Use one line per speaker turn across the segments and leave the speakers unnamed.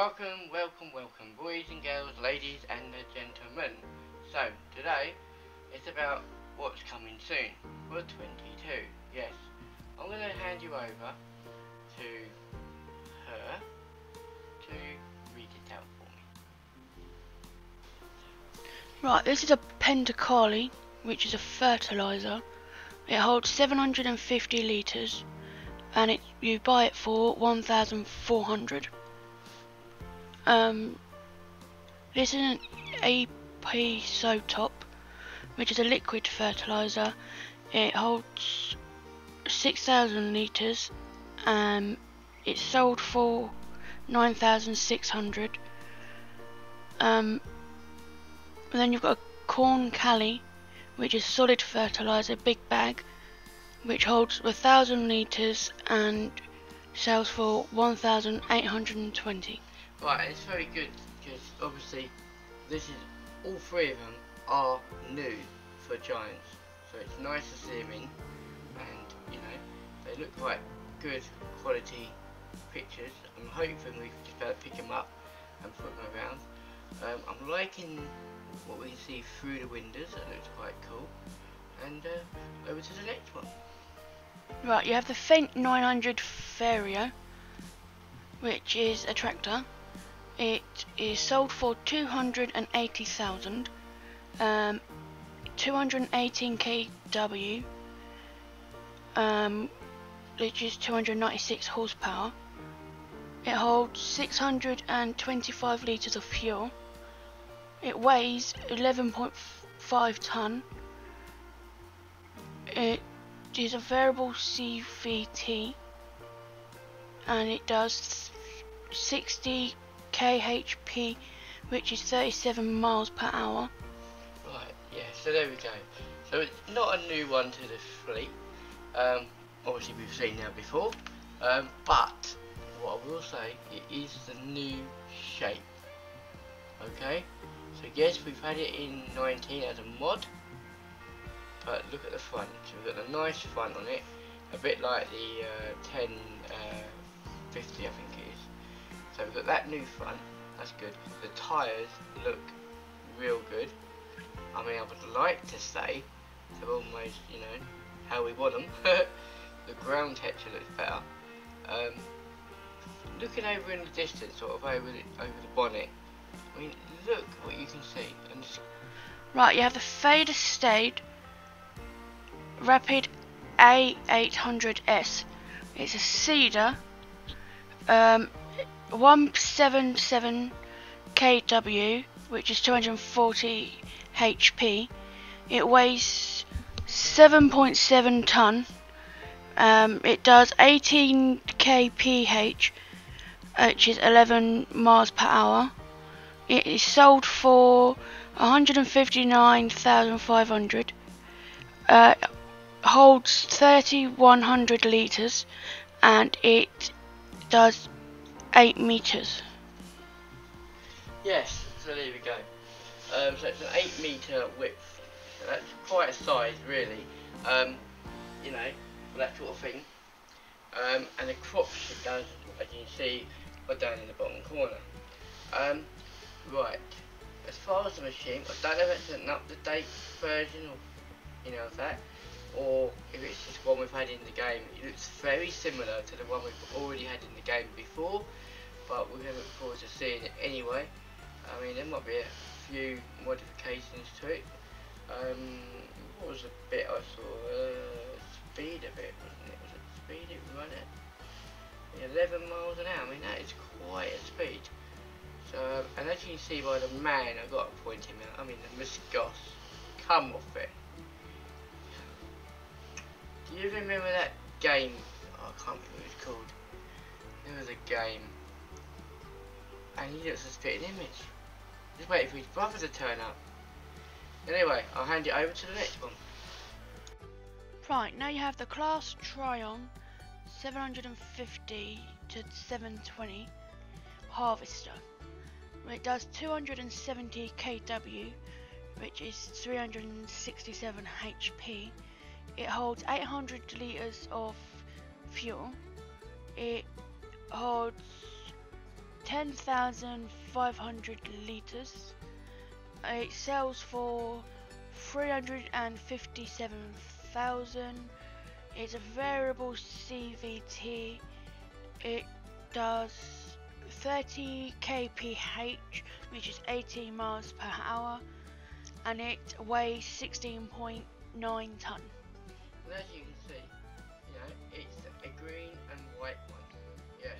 welcome, welcome, welcome, boys and girls, ladies and the gentlemen. So, today, it's about what's coming soon for 22. Yes, I'm going to hand you over to her to read it out for me.
Right, this is a Patentkali, which is a fertilizer. It holds 750 litres and it you buy it for 1,400. Um, this is an top, which is a liquid fertilizer. It holds 6,000 litres. Um, it's sold for 9,600. Um, and then you've got a Korn-Kali, which is solid fertilizer, big bag, which holds 1,000 litres and sells for 1,820.
Right, it's very good because obviously this is all three of them are new for Giants, so it's nice to see them in, and you know they look like good quality pictures. I'm hoping we can just better pick them up and put them around. Um, I'm liking what we see through the windows. That looks quite cool. And uh, over to the next one.
Right, you have the Fendt 900 Vario, which is a tractor. It is sold for 280,000, um, 218 kW, um, which is 296 horsepower. It holds 625 litres of fuel. It weighs 11.5 ton. It is a variable CVT and it does 60 kHp which is 37 miles per hour.
Right, yeah, so there we go. So it's not a new one to the fleet. Um, obviously we've seen that before. Um, but what I will say, it is the new shape. Okay? So yes, we've had it in 19 as a mod. But look at the front. So we've got a nice front on it. A bit like the uh, 10 uh, 50 I think. So we've got that new front, that's good. The tyres look real good. I mean I would like to say they're almost, you know, how we want them. the ground texture looks better. Um, looking over in the distance, sort of over the, over the bonnet, I mean look what you can see.
Right, you have the Väderstad Rapid A800S. It's a seeder um, 177 kW, which is 240 HP. It weighs 7.7 ton. Um, it does 18 kph, which is 11 miles per hour. It is sold for 159,500. Uh, holds 3100 liters, and it does 8 meters.
Yes, so there we go. Um, so it's an 8 meter width. So that's quite a size, really. Um, you know, for that sort of thing. Um, and the crops it does, as you can see, are down in the bottom corner. Um, right. As far as the machine, I don't know if it's an up-to-date version or you know that or if it's just one we've had in the game. It looks very similar to the one we've already had in the game before, but we're looking forward to seeing it anyway. I mean, there might be a few modifications to it. Um, what was the bit I saw? Uh, speed a bit, wasn't it? Was it speed it, run it? 11 miles an hour, I mean that is quite a speed. So, and as you can see by the man I've got to point him out, I mean the Muscos, come off it. Do you remember that game? Oh, I can't remember what it's called. There was a game. And he looks a spitting image. Just waiting for his brother to turn up. Anyway, I'll hand it over to the next one.
Right, now you have the Claas Trion 750 to 720 Harvester. It does 270 kW, which is 367 HP. It holds 800 litres of fuel. It holds 10,500 litres. It sells for 357,000. It's a variable CVT. It does 30 kph, which is 18 miles per hour, and it weighs 16.9 ton.
And as you can see, you know, it's a green and white one. Yes.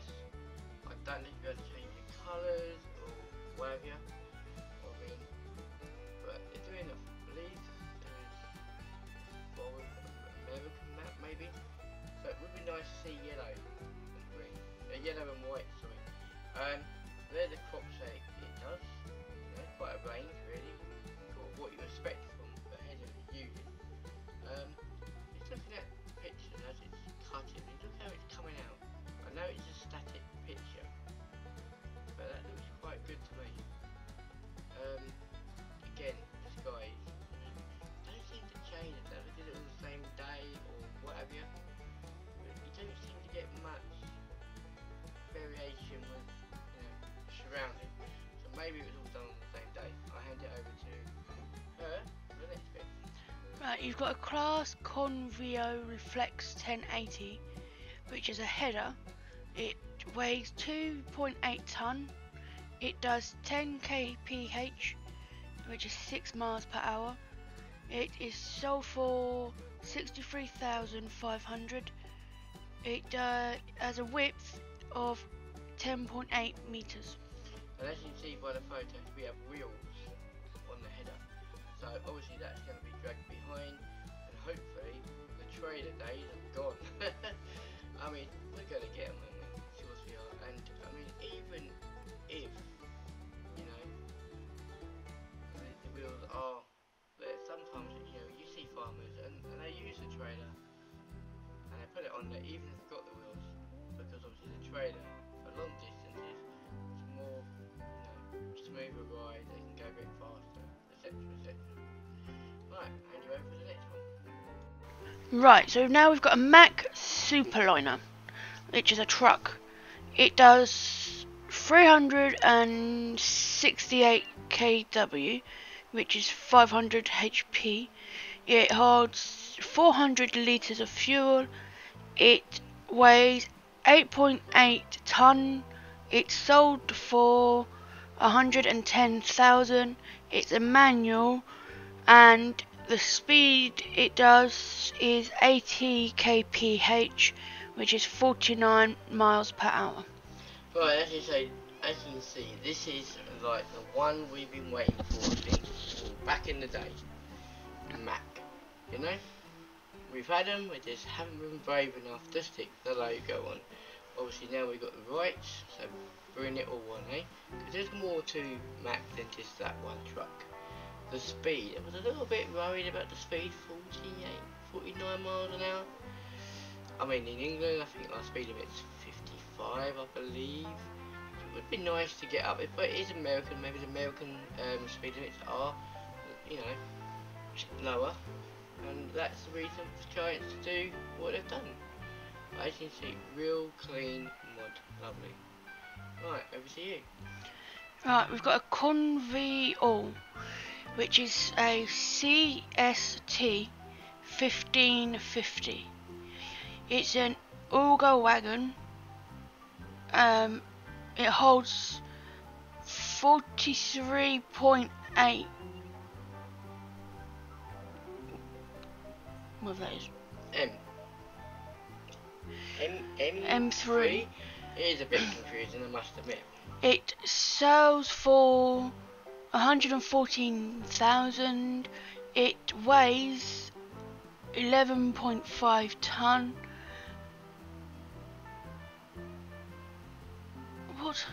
I don't know if you're to change the colours or whatever. I mean, but they're doing, I believe, there's for American map maybe. So it would be nice to see yellow and green. Uh, yellow and white,
you've got a Claas Convio Reflex 1080, which is a header. It weighs 2.8 ton. It does 10 kph, which is 6 miles per hour. It is sold for 63,500. It uh, has a width of 10.8 meters.
And as you can see by the photos, we have wheels on the header. So obviously that's going to be the trailer days Right,
so now we've got a Mack Superliner, which is a truck. It does 368 kW, which is 500 HP. It holds 400 litres of fuel. It weighs 8.8 ton. It's sold for 110,000. It's a manual and the speed it does is 80 kph, which is 49 miles per hour.
Right, as you say, as you can see, this is like the one we've been waiting for, I think, back in the day. Mack. You know? We've had them, we just haven't been brave enough to stick the logo on. Obviously now we've got the rights, so bring it all on, eh? Because there's more to Mack than just that one truck. The speed, I was a little bit worried about the speed, 48, 49 miles an hour. I mean, in England, I think our speed limit's 55, I believe. It would be nice to get up but it is American. Maybe the American um, speed limits are, you know, lower, and that's the reason for Giants to do what they've done. As you can see, real clean mod, lovely. Right, over to you.
Right, we've got a Convey-All, which is a CST 1550. It's an Auger wagon. Um, it holds 43.8. What that is?
M. M M
M3.
It is a bit confusing, I must admit.
It sells for 114,000. It weighs 11.5 ton. What?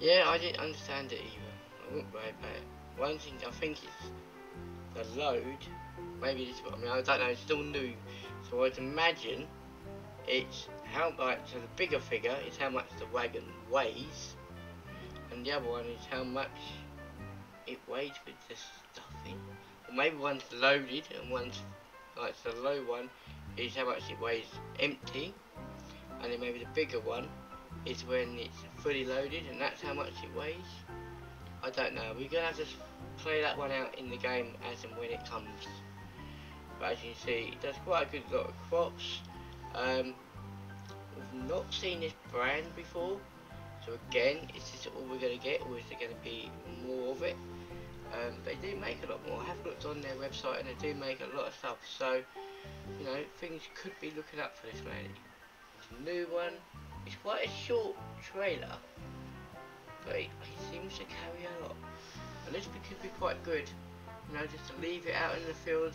Yeah, I didn't understand it either. I wouldn't worry about it. One thing I think it's the load. Maybe this is what I mean. I don't know. It's still new, so I'd imagine it's how like so the bigger figure is how much the wagon weighs, and the other one is how much it weighs with the stuff in. Or maybe one's loaded and one's like the low one is how much it weighs empty, and then maybe the bigger one is when it's fully loaded and that's how much it weighs. I don't know, we're going to have to play that one out in the game as and when it comes. But as you can see, it does quite a good lot of crops. Um, we've not seen this brand before, so again, is this all we're going to get or is there going to be more of it? Um, they do make a lot more. I have looked on their website and they do make a lot of stuff. So, you know, things could be looking up for this man. It's a new one. It's quite a short trailer, but it, seems to carry a lot. And this could be quite good. You know, just to leave it out in the field.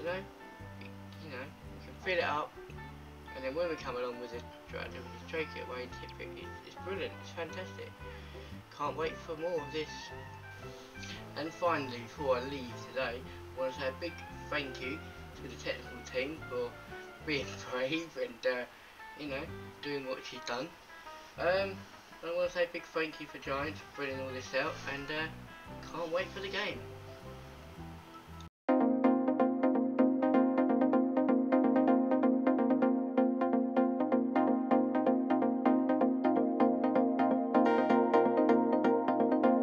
You know, you, you know, you can fill it up, and then when we come along with the we can take it tip it. It's, it's brilliant. It's fantastic. Can't wait for more of this. And finally, before I leave today, I want to say a big thank you to the technical team for being brave and, uh, you know, doing what she's done. Um, I want to say a big thank you for Giants for bringing all this out and uh, can't wait for the game.